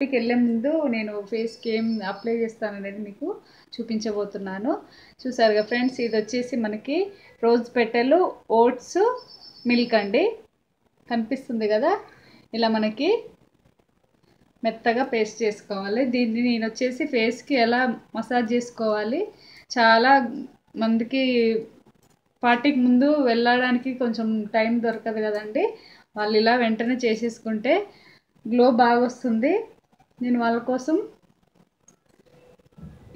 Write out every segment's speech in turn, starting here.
ఇంటికి వెళ్ళే ముందు నేను ఫేస్కి ఏం అప్లై చేస్తాను అనేది మీకు చూపించబోతున్నాను. చూసారుగా ఫ్రెండ్స్ ఇది వచ్చేసి మనకి రోజ్ పెట్టెలు ఓట్స్ మిల్క్ అండి. కనిపిస్తుంది కదా? ఇలా మనకి మెత్తగా పేస్ట్ చేసుకోవాలి. దీన్ని నేను వచ్చేసి ఫేస్కి ఎలా మసాజ్ చేసుకోవాలి? చాలా మందికి పార్టీకి ముందు వెళ్ళడానికి కొంచెం టైం దొరకదు కదండి. వాళ్ళు ఇలా వెంటనే చేసేసుకుంటే గ్లో బాగా వస్తుంది నేను వాళ్ళ కోసం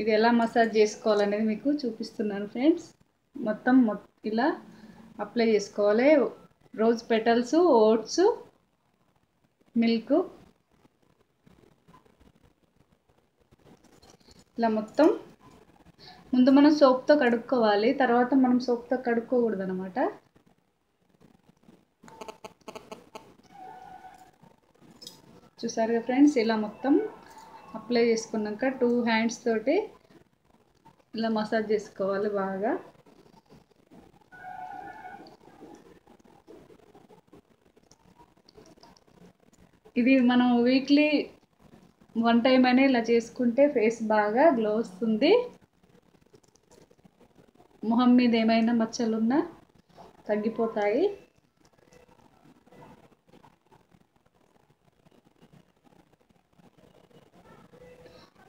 ఇది ఎలా మసాజ్ చేసుకోవాలనేది మీకు చూపిస్తున్నాను ఫ్రెండ్స్ మొత్తం ఇలా అప్లై చేసుకోవాలి. Rose petals oats milk. ఇలా మొత్తం. ముందు మనం సోప్తో కడుక్కోవాలి. తర్వాత మనం సోప్తో కడుక్కోకూడదు అనమాట చూసారుగా ఫ్రెండ్స్ ఇలా మొత్తం అప్లై చేసుకున్నాక టూ హ్యాండ్స్ తోటి ఇలా మసాజ్ చేసుకోవాలి బాగా. ఇది మనం వీక్లీ వన్ టైం అయినా ఇలా చేసుకుంటే ఫేస్ బాగా గ్లో వస్తుంది. మొహం మీద ఏమైనా మచ్చలున్నా తగ్గిపోతాయి.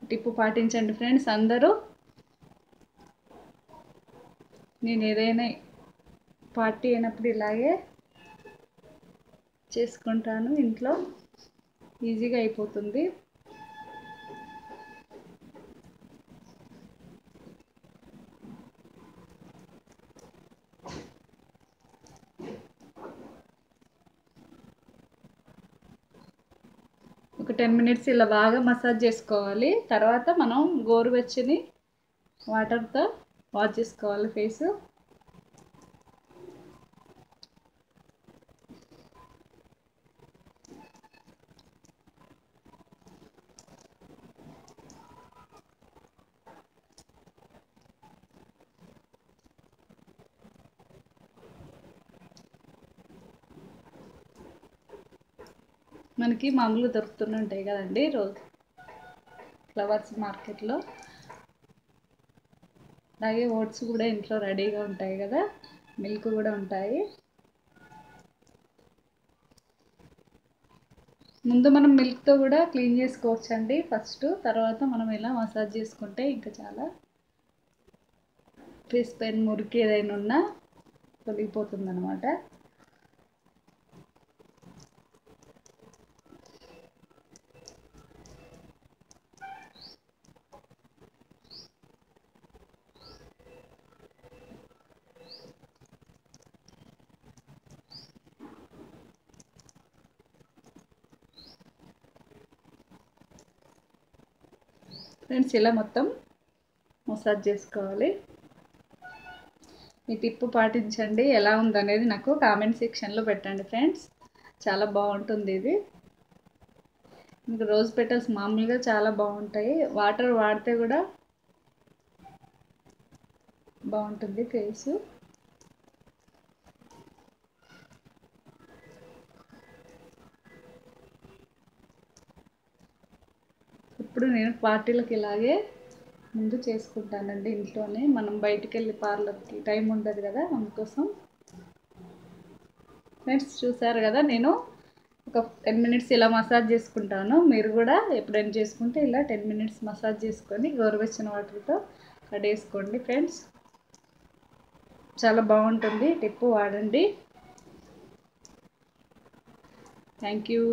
టిప్పు పాటించండి ఫ్రెండ్స్. అందరూ నేను ఏదైనా పార్టీ అయినప్పుడు ఇలాగే చేసుకుంటాను. ఇంట్లో ఈజీగా అయిపోతుంది. ఒక టెన్ మినిట్స్ ఇలా బాగా మసాజ్ చేసుకోవాలి. తర్వాత మనం గోరువెచ్చని వాటర్తో వాష్ చేసుకోవాలి ఫేస్. మనకి మామూలు ఉంటాయి కదండి రోజు ఫ్లవర్స్ మార్కెట్లో. అలాగే ఓట్స్ కూడా ఇంట్లో రెడీగా ఉంటాయి కదా మిల్క్ కూడా ఉంటాయి. ముందు మనం మిల్క్తో కూడా క్లీన్ చేసుకోవచ్చండి ఫస్ట్ తర్వాత మనం ఇలా మసాజ్ చేసుకుంటే ఇంకా చాలా ఫేస్ పైన మురికి ఏదైనా ఉన్నా తొలగిపోతుంది అనమాట ఫ్రెండ్స్ ఇలా మొత్తం మసాజ్ చేసుకోవాలి? ఈ టిప్పు పాటించండి. ఎలా ఉందనేది నాకు కామెంట్ సెక్షన్లో పెట్టండి ఫ్రెండ్స్. చాలా బాగుంటుంది ఇది. మీకు రోజ్ పెటల్స్ మామూలుగా చాలా బాగుంటాయి. వాటర్ వాడితే కూడా బాగుంటుంది ఫేసు. ఇప్పుడు నేను పార్టీలకు ఇలాగే ముందు చేసుకుంటానండి ఇంట్లోనే. మనం బయటికి వెళ్ళి పార్లర్కి టైం ఉండదు కదా అందుకోసం. ఫ్రెండ్స్ చూసారు కదా నేను ఒక టెన్ మినిట్స్ ఇలా మసాజ్ చేసుకుంటాను. మీరు కూడా ఎప్పుడైనా చేసుకుంటే ఇలా టెన్ మినిట్స్ మసాజ్ చేసుకొని గోరువెచ్చని వాటర్తో కడేసుకోండి ఫ్రెండ్స్. చాలా బాగుంటుంది. టిప్పు వాడండి. Thank you.